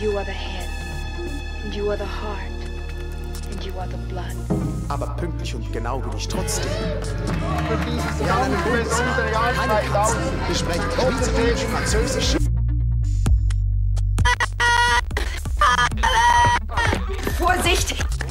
You are the head, and you are the heart, and you are the blood. Aber pünktlich und genau bin ich trotzdem. Für dieses Wir keine Katzen. Wir sprechen Schweizerdeutsch, Französisch. Vorsicht!